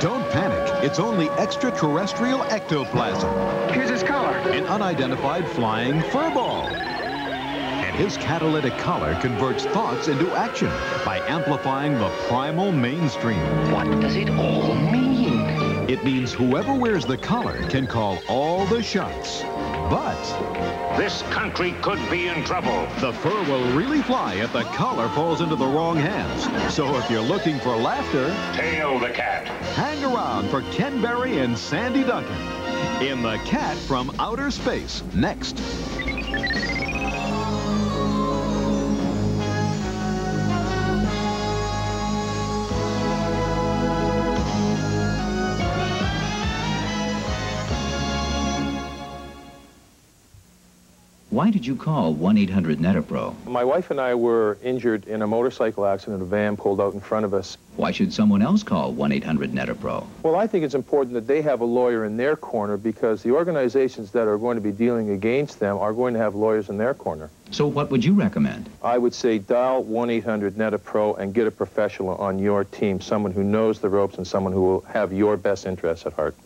Don't panic. It's only extraterrestrial ectoplasm. Here's his collar. An unidentified flying furball. And his catalytic collar converts thoughts into action by amplifying the primal mainstream. What does it all mean? It means whoever wears the collar can call all the shots. But This country could be in trouble. the fur will really fly if the collar falls into the wrong hands. So if you're looking for laughter, Tail the cat. hang around for Ken Berry and Sandy Duncan in The Cat from Outer Space next. Why did you call 1-800-NET-A-PRO? My wife and I were injured in a motorcycle accident. A van pulled out in front of us. Why should someone else call 1-800-NET-A-PRO? Well, I think it's important that they have a lawyer in their corner because the organizations that are going to be dealing against them are going to have lawyers in their corner. So what would you recommend? I would say dial 1-800-NET-A-PRO and get a professional on your team, someone who knows the ropes and someone who will have your best interests at heart.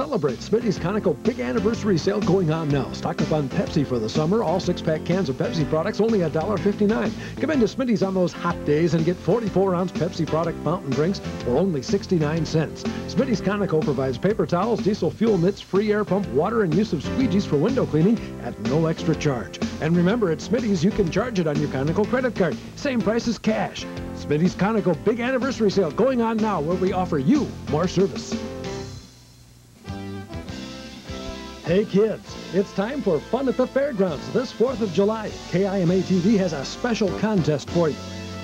Celebrate Smitty's Conoco big anniversary sale going on now. Stock up on Pepsi for the summer. All six-pack cans of Pepsi products only $1.59. Come into Smitty's on those hot days and get 44-ounce Pepsi product fountain drinks for only 69 cents. Smitty's Conoco provides paper towels, diesel fuel mitts, free air pump, water, and use of squeegees for window cleaning at no extra charge. And remember, at Smitty's, you can charge it on your Conoco credit card. Same price as cash. Smitty's Conoco big anniversary sale going on now where we offer you more service. Hey kids, it's time for fun at the fairgrounds this 4th of July. KIMA TV has a special contest for you.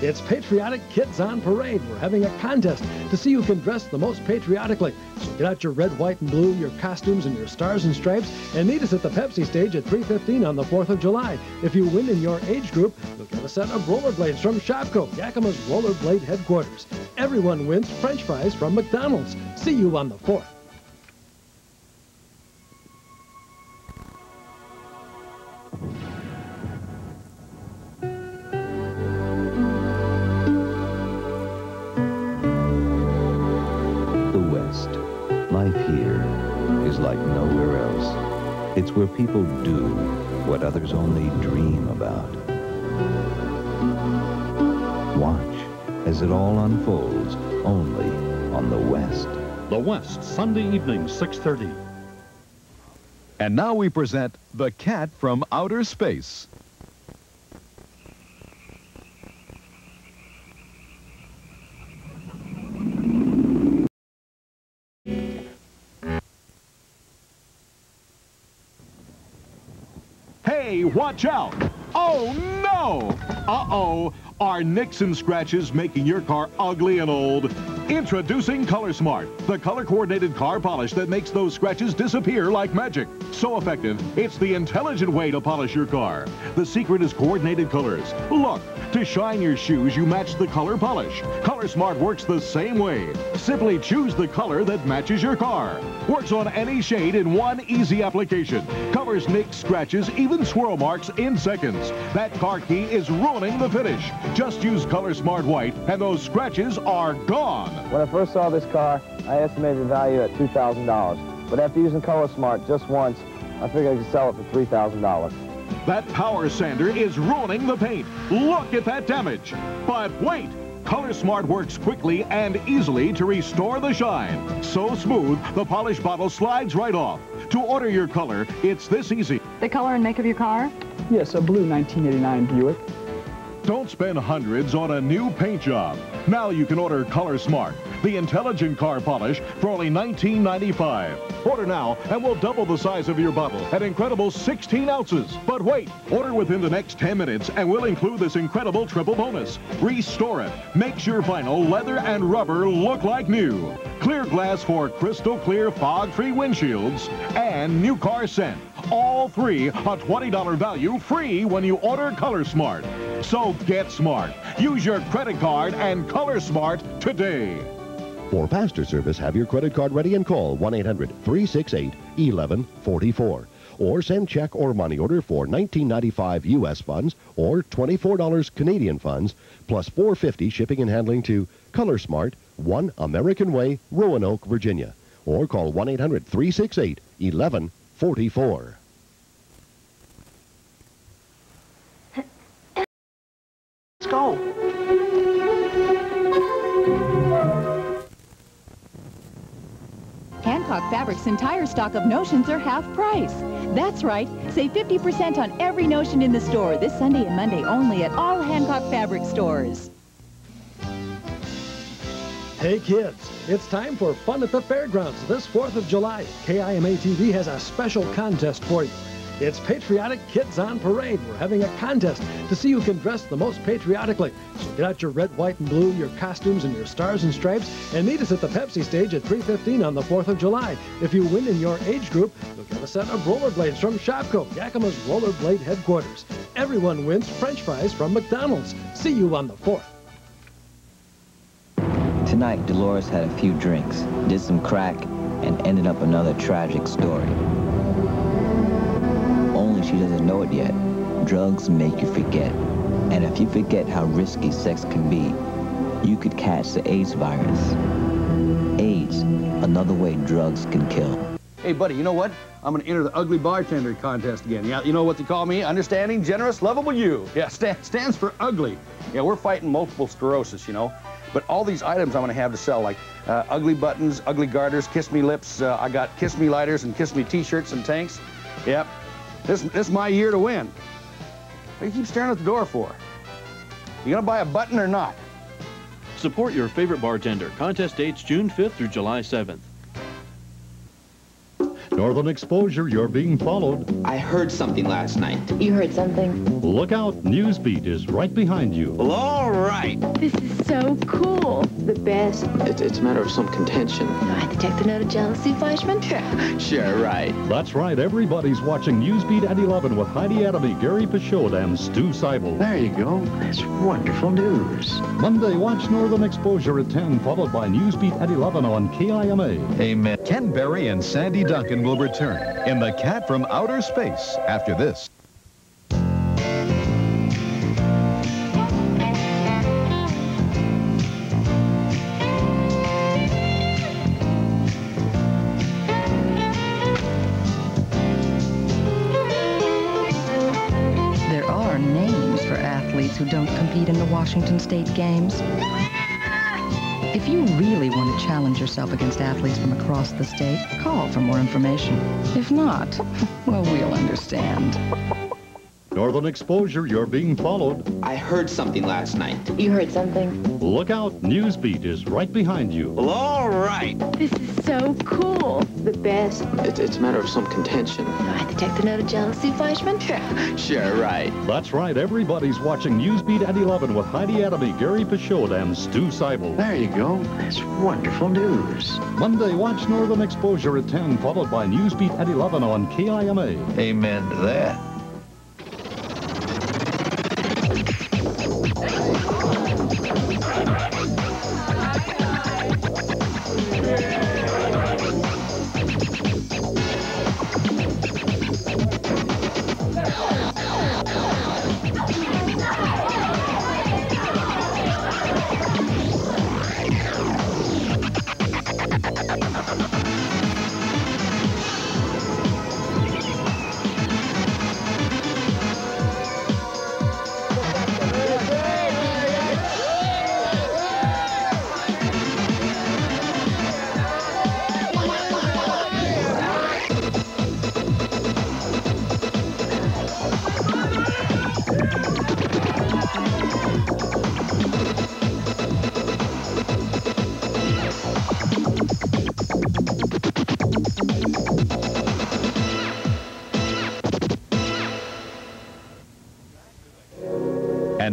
It's Patriotic Kids on Parade. We're having a contest to see who can dress the most patriotically. So get out your red, white, and blue, your costumes, and your stars and stripes, and meet us at the Pepsi stage at 3.15 on the 4th of July. If you win in your age group, you'll get a set of rollerblades from Shopko, Yakima's rollerblade headquarters. Everyone wins French fries from McDonald's. See you on the 4th. Where people do what others only dream about. Watch as it all unfolds only on the West. The West, Sunday evening, 6.30. And now we present The Cat from Outer Space. Watch out! Oh, no! Uh-oh, are Nixon scratches making your car ugly and old? Introducing Color Smart, the color-coordinated car polish that makes those scratches disappear like magic. So effective, it's the intelligent way to polish your car. The secret is coordinated colors. Look, to shine your shoes, you match the color polish. Color Smart works the same way. Simply choose the color that matches your car. Works on any shade in one easy application. Covers nicks, scratches, even swirl marks in seconds. That car key is ruining the finish. Just use Color Smart White and those scratches are gone. When I first saw this car, I estimated the value at $2,000. But after using Color Smart just once, I figured I could sell it for $3,000. That power sander is ruining the paint. Look at that damage. But wait, Color Smart works quickly and easily to restore the shine. So smooth, the polish bottle slides right off. To order your color, it's this easy. The color and make of your car? Yes, a blue 1989 Buick. Don't spend hundreds on a new paint job. Now you can order Color Smart, the intelligent car polish, for only $19.95. Order now and we'll double the size of your bottle at incredible 16 ounces. But wait, order within the next 10 minutes and we'll include this incredible triple bonus. Restore it. Makes your vinyl, leather, and rubber look like new. Clear glass for crystal clear fog-free windshields and new car scent. All three a $20 value free when you order Color Smart. So get smart. Use your credit card and Color Smart today. For faster service, have your credit card ready and call 1-800-368-1144 or send check or money order for 19.95 US funds or $24 Canadian funds plus 450 shipping and handling to Color Smart, 1 American Way, Roanoke, Virginia or call 1-800-368-1144. Fabric's entire stock of notions are half price. That's right. Save 50% on every notion in the store this Sunday and Monday only at all Hancock Fabric stores. Hey kids, it's time for fun at the fairgrounds this 4th of July. KIMA TV has a special contest for you. It's Patriotic Kids on Parade. We're having a contest to see who can dress the most patriotically. So get out your red, white, and blue, your costumes, and your stars and stripes, and meet us at the Pepsi stage at 3.15 on the 4th of July. If you win in your age group, you'll get a set of rollerblades from Shopko, Yakima's rollerblade headquarters. Everyone wins French fries from McDonald's. See you on the 4th. Tonight, Dolores had a few drinks, did some crack, and ended up another tragic story. She doesn't know it yet. Drugs make you forget. And if you forget how risky sex can be, you could catch the AIDS virus. AIDS, another way drugs can kill. Hey, buddy, you know what? I'm going to enter the ugly bartender contest again. Yeah, you know what they call me? Understanding, generous, lovable you. Yeah, sta stands for ugly. Yeah, we're fighting multiple sclerosis, you know. But all these items I'm going to have to sell, like uh, ugly buttons, ugly garters, kiss me lips. Uh, I got kiss me lighters and kiss me t-shirts and tanks. Yep. This, this is my year to win. What do you keep staring at the door for? You to buy a button or not? Support your favorite bartender. Contest dates June 5th through July 7th. Northern Exposure, you're being followed. I heard something last night. You heard something? Look out, Newsbeat is right behind you. Well, all right. This is so cool. The best. It, it's a matter of some contention. Do I detect the note of jealousy, Fleischman? sure, right. That's right. Everybody's watching Newsbeat at 11 with Heidi Adamy, Gary Pachot, and Stu Seibel. There you go. That's wonderful news. Monday, watch Northern Exposure at 10, followed by Newsbeat at 11 on KIMA. Amen. Ken Berry and Sandy Duncan will return in The Cat from Outer Space after this. There are names for athletes who don't compete in the Washington State Games. If you really want to challenge yourself against athletes from across the state, call for more information. If not, well, we'll understand. Northern Exposure, you're being followed. I heard something last night. You heard something? Look out, Newsbeat is right behind you. Well, all right. This is so cool. The best. It, it's a matter of some contention. Do I detect the note of jealousy, Fleischman? sure, right. That's right. Everybody's watching Newsbeat at 11 with Heidi Adamy, Gary Pachot, and Stu Seibel. There you go. That's wonderful news. Monday, watch Northern Exposure at 10, followed by Newsbeat at 11 on KIMA. Amen to that.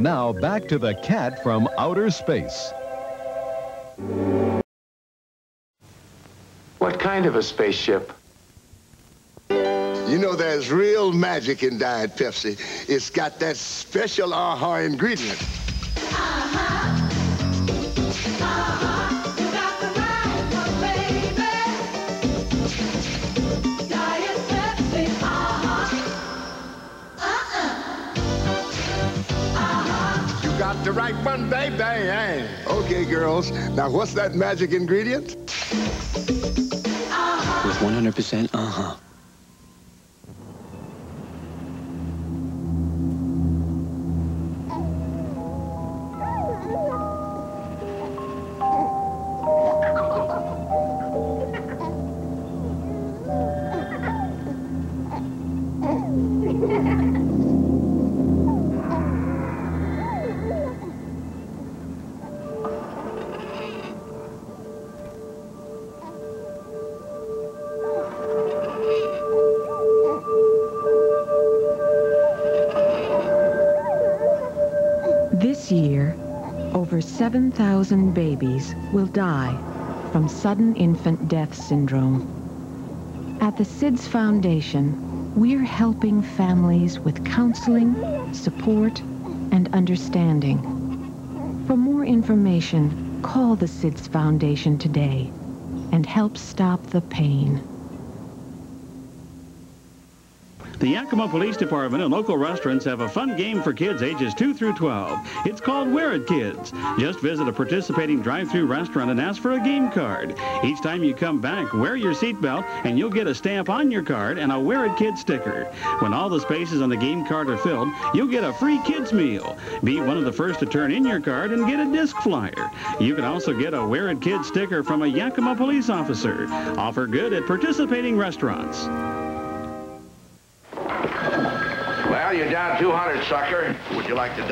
And now back to the cat from outer space. What kind of a spaceship? You know, there's real magic in Diet Pepsi. It's got that special aha ingredient. Right one, baby. Hey. Okay, girls. Now, what's that magic ingredient? With 100% uh-huh. Over 7,000 babies will die from sudden infant death syndrome. At the SIDS Foundation, we're helping families with counseling, support, and understanding. For more information, call the SIDS Foundation today and help stop the pain. The Yakima Police Department and local restaurants have a fun game for kids ages 2 through 12. It's called Wear It Kids. Just visit a participating drive-through restaurant and ask for a game card. Each time you come back, wear your seatbelt and you'll get a stamp on your card and a Wear It Kids sticker. When all the spaces on the game card are filled, you'll get a free kids meal. Be one of the first to turn in your card and get a disc flyer. You can also get a Wear It Kids sticker from a Yakima police officer. Offer good at participating restaurants. You're down 200, sucker. Would you like to